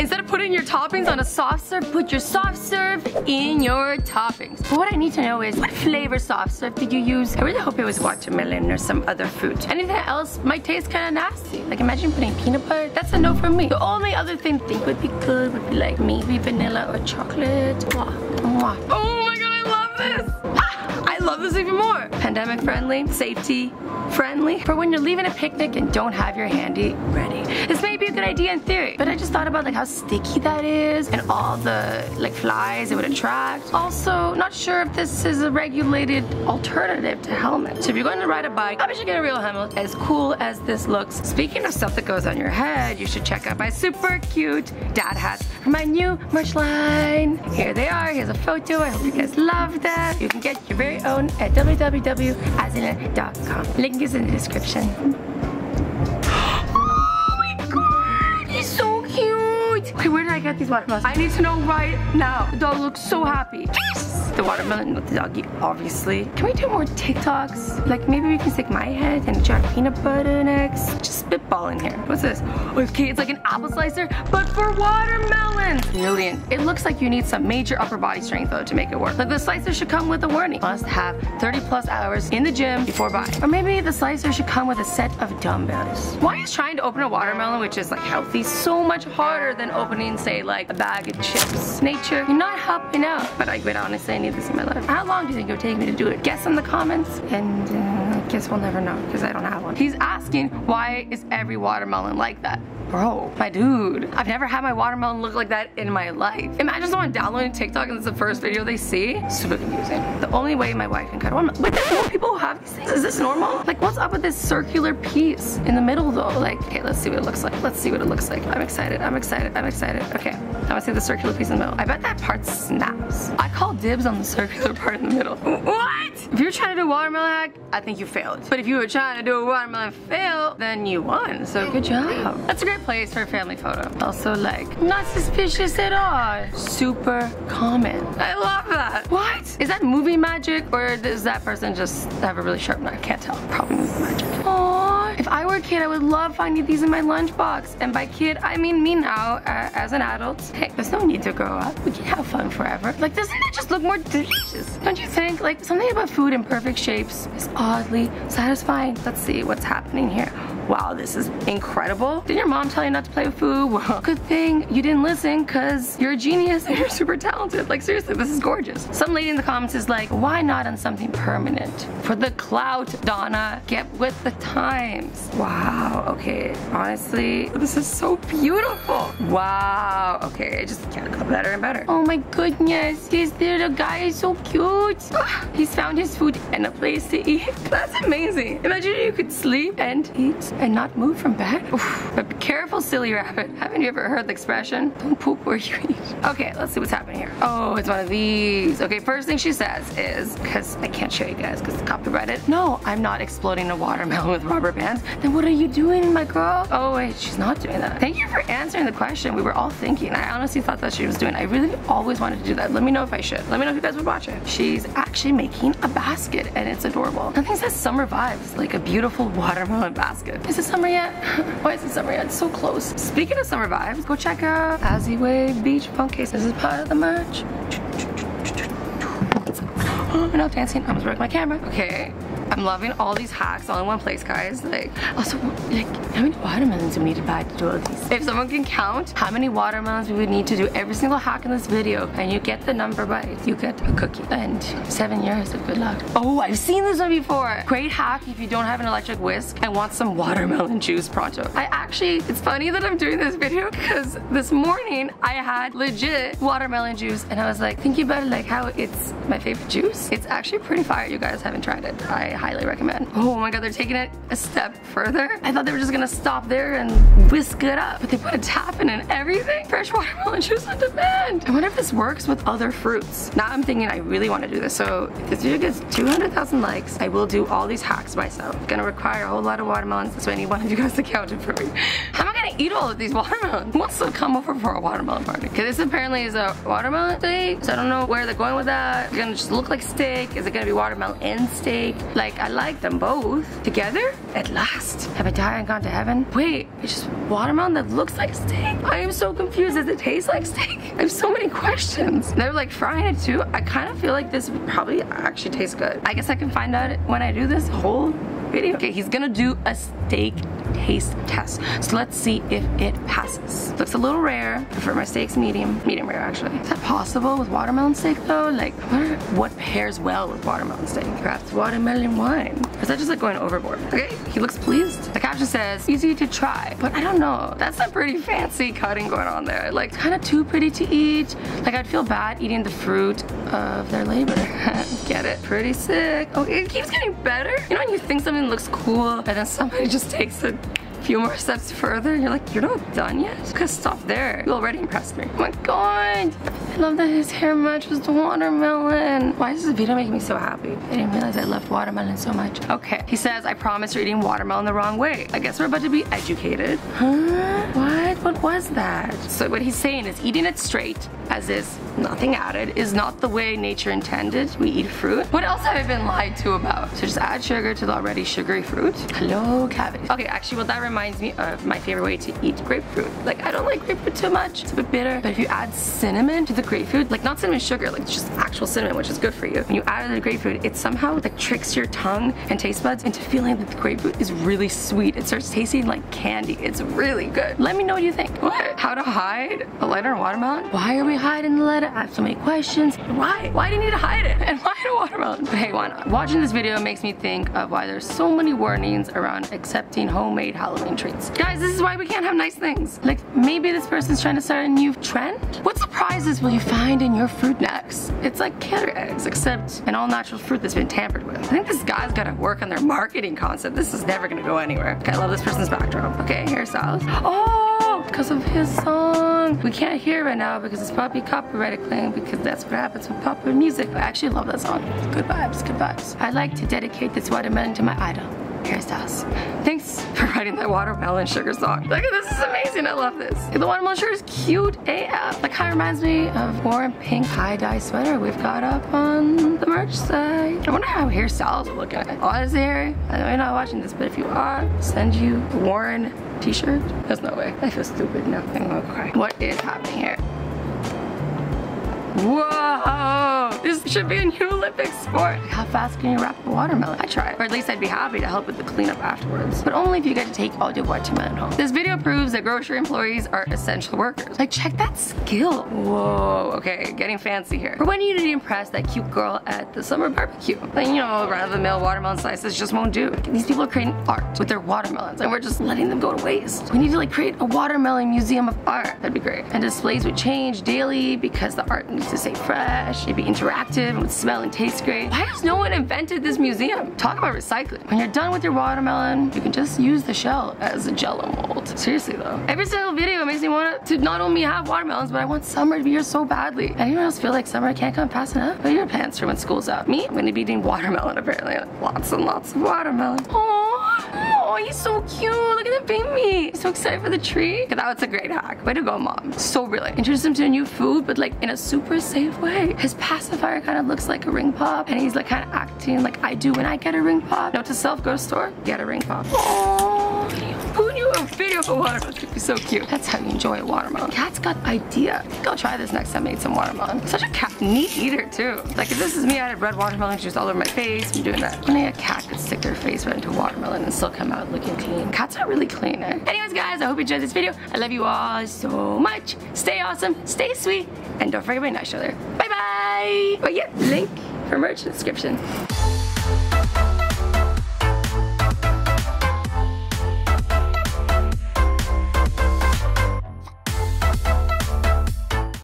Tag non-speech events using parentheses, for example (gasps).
Instead of putting your toppings on a soft serve, put your soft serve in your toppings. But what I need to know is what flavor soft serve did you use? I really hope it was watermelon or some other fruit. Anything else might taste kind of nasty. Like imagine putting peanut butter. That's a no for me. The only other thing I think would be good would be like maybe vanilla or chocolate. Mwah, mwah. Oh my god, I love this. Love this even more. Pandemic friendly, safety friendly. For when you're leaving a picnic and don't have your handy ready. This may be a good idea in theory, but I just thought about like how sticky that is and all the like flies it would attract. Also, not sure if this is a regulated alternative to helmet. So if you're going to ride a bike, I should get a real helmet. As cool as this looks. Speaking of stuff that goes on your head, you should check out my super cute dad hats my new merch line. Here they are. Here's a photo. I hope you guys love them. You can get your very own at www.azzyland.com. Link is in the description. (gasps) Oh my god, he's so cute. Okay, where did I get these watermelons? I need to know right now. The dog looks so happy. The watermelon with the doggy, obviously. Can we do more TikToks? Like maybe we can stick my head and try peanut butter next. Just spitballing here. What's this? Okay, it's like an apple slicer, but for watermelons. Brilliant. It looks like you need some major upper body strength though to make it work. Like the slicer should come with a warning. Must have 30 plus hours in the gym before buying. Or maybe the slicer should come with a set of dumbbells. Why is trying to open a watermelon, which is like healthy, so much harder than opening, say, like a bag of chips? Nature, you're not helping out. But I quit honestly, I need this in my life. How long do you think it would take me to do it? Guess in the comments. And uh, I guess we'll never know because I don't have one. He's asking, why is every watermelon like that? Bro, my dude, I've never had my watermelon look like that in my life. Imagine someone downloading TikTok and it's the first video they see. Super confusing. The only way my wife can cut watermelon. Wait, there's more people who have these things? Is this normal? Like, what's up with this circular piece in the middle though? Like, okay, let's see what it looks like. Let's see what it looks like. I'm excited, I'm excited, I'm excited. Okay, I wanna see the circular piece in the middle. I bet that part snaps. I call dibs on the circular (laughs) part in the middle. What? If you're trying to do a watermelon hack, I think you failed. But if you were trying to do a watermelon fail, then you won. So good job. That's a great place for a family photo. Also like, not suspicious at all. Super common. I love that. What? Is that movie magic or does that person just have a really sharp knife? Can't tell. Probably movie magic. Aww. If I were a kid, I would love finding these in my lunchbox. And by kid, I mean me now uh, as an adult. Hey, there's no need to grow up. We can have fun forever. Like, doesn't it just look more delicious? Don't you think? Like, something about food in perfect shapes is oddly satisfying. Let's see what's happening here. Wow, this is incredible. Did your mom tell you not to play with food? (laughs) Well, good thing you didn't listen because you're a genius and (laughs) you're super talented. Like seriously, this is gorgeous. Some lady in the comments is like, why not on something permanent? For the clout, Donna, get with the times. Wow, okay, honestly, this is so beautiful. Wow, okay, I just can't go better and better. Oh my goodness, this little guy is so cute. Ah, he's found his food and a place to eat. (laughs) That's amazing. Imagine you could sleep and eat and not move from bed. Oof. But be careful, silly rabbit. Haven't you ever heard the expression? Don't poop where you eat. Okay, let's see what's happening here. Oh, it's one of these. Okay, first thing she says is, because I can't show you guys because it's copyrighted. No, I'm not exploding a watermelon (laughs) with rubber bands. Then what are you doing, my girl? Oh wait, she's not doing that. Thank you for answering the question we were all thinking. I honestly thought that she was doing. I really always wanted to do that. Let me know if I should. Let me know if you guys would watch it. She's actually making a basket and it's adorable. Nothing says summer vibes like a beautiful (laughs) watermelon basket. Is it summer yet? (laughs) Why is it summer yet? It's so close. Speaking of summer vibes, go check out Azzy Wave Beach Phone Case. This is part of the merch. (gasps) We're (gasps) not dancing. I almost broke my camera. Okay. I'm loving all these hacks all in one place, guys. Like, also, like, how many watermelons do we need to buy to do all these? If someone can count how many watermelons we would need to do every single hack in this video, and you get the number right, you get a cookie. And seven years of good luck. Oh, I've seen this one before. Great hack if you don't have an electric whisk and want some watermelon (laughs) juice pronto. I actually, it's funny that I'm doing this video because this morning I had legit watermelon juice and I was like, thinking about it like how it's my favorite juice. It's actually pretty fire. You guys haven't tried it. I highly recommend. Oh my god, they're taking it a step further. I thought they were just gonna stop there and whisk it up, but they put a tap in and everything. Fresh watermelon juice on demand. I wonder if this works with other fruits. Now I'm thinking I really want to do this. So if this video gets 200,000 likes, I will do all these hacks myself. It's gonna require a whole lot of watermelons, so I need one of you guys to count it for me. How am I gonna eat all of these watermelons? Who wants to come over for a watermelon party? Okay, this apparently is a watermelon steak, so I don't know where they're going with that. It's gonna just look like steak. Is it gonna be watermelon and steak? Like, like, I like them both. Together? At last. Have I died and gone to heaven? Wait, it's just watermelon that looks like steak? I am so confused. Does it taste like steak? I have so many questions. They're like frying it too. I kind of feel like this probably actually taste good. I guess I can find out when I do this whole video. Okay, he's gonna do a steak taste test. So let's see if it passes. Looks a little rare. Prefer my steaks medium. Medium rare, actually. Is that possible with watermelon steak, though? Like, what, what pairs well with watermelon steak? Perhaps watermelon wine? Or is that just like going overboard? Okay, he looks pleased. The caption says, easy to try. But I don't know. That's a pretty fancy cutting going on there. Like, kind of too pretty to eat. Like, I'd feel bad eating the fruit of their labor. (laughs) Get it? Pretty sick. Oh, it keeps getting better. You know when you think something looks cool and then somebody (laughs) just takes it few more steps further you're like, you're not done yet? Could stop there. You already impressed me. Oh my god. I love that his hair matches the watermelon. Why is this video making me so happy? I didn't realize I loved watermelon so much. Okay. He says, I promise you're eating watermelon the wrong way. I guess we're about to be educated. Huh? What? What was that? So what he's saying is eating it straight, as is nothing added, is not the way nature intended. We eat fruit. What else have I been lied to about? So just add sugar to the already sugary fruit. Hello, cavities. Okay, actually, well, that reminds me of my favorite way to eat grapefruit. Like, I don't like grapefruit too much. It's a bit bitter. But if you add cinnamon to the grapefruit, like not cinnamon sugar, like just actual cinnamon, which is good for you. When you add the grapefruit, it somehow like tricks your tongue and taste buds into feeling that the grapefruit is really sweet. It starts tasting like candy. It's really good. Let me know what you think. What? How to hide a letter in watermelon? Why are we hiding the letter? I have so many questions. Why? Why do you need to hide it? And why a watermelon? Hey, why not? Watching this video makes me think of why there's so many warnings around accepting homemade Halloween treats. Guys, this is why we can't have nice things. Like, maybe this person's trying to start a new trend? What surprises will you find in your fruit next? It's like Kinder eggs, except an all-natural fruit that's been tampered with. I think this guy's gotta work on their marketing concept. This is never gonna go anywhere. Okay, I love this person's backdrop. Okay, Harry Styles. Oh, because of his song. We can't hear right now because it's probably copyrighted claim because that's what happens with popular music. I actually love that song. Good vibes, good vibes. I'd like to dedicate this watermelon to my idol Harry Styles. Thanks for writing that watermelon sugar song. Look at this is amazing. I love this. The watermelon sugar is cute AF. Like kind of reminds me of Warren pink tie-dye sweater we've got up on the merch site. I wonder how Harry Styles will look at it. Honestly, Harry, I know you're not watching this, but if you are, send you Warren t-shirt. There's no way. I feel stupid now. I'm gonna cry. What is happening here? Whoa! Should be a new Olympic sport. How fast can you wrap a watermelon? I try, or at least I'd be happy to help with the cleanup afterwards. But only if you get to take all your watermelon home. This video proves that grocery employees are essential workers. Like, check that skill. Whoa, okay, getting fancy here. But when you need to impress that cute girl at the summer barbecue, then you know, run-of-the-mill watermelon slices just won't do. These people are creating art with their watermelons, and we're just letting them go to waste. We need to like create a watermelon museum of art. That'd be great. And displays would change daily because the art needs to stay fresh, it'd be interactive, it would smell and taste great. Why has no one invented this museum? Talk about recycling. When you're done with your watermelon, you can just use the shell as a jello mold. Seriously though. Every single video makes me want to not only have watermelons, but I want summer to be here so badly. Anyone else feel like summer can't come fast enough? Put your pants for when school's out. Me, I'm gonna be eating watermelon apparently. Lots and lots of watermelon. Aww. Oh, he's so cute. Look at the baby. So excited for the tree. That was a great hack. Way to go, mom. So brilliant. Introduce him to a new food, but like in a super safe way. His pacifier kind of looks like a ring pop, and he's like kind of acting like I do when I get a ring pop. Note to self, go to store, get a ring pop. Who knew a watermelon could be so cute? That's how you enjoy a watermelon. Cat's got idea. Go try this next time I eat some watermelon. Such a cat, neat eater too. Like if this is me, I had red watermelon juice all over my face. I'm doing that. Only a cat could stick their face right into watermelon and still come out looking clean. Cats are really clean. Eh? Anyways, guys, I hope you enjoyed this video. I love you all so much. Stay awesome, stay sweet, and don't forget my nice shoulder. Bye bye. But yeah, link for merch description.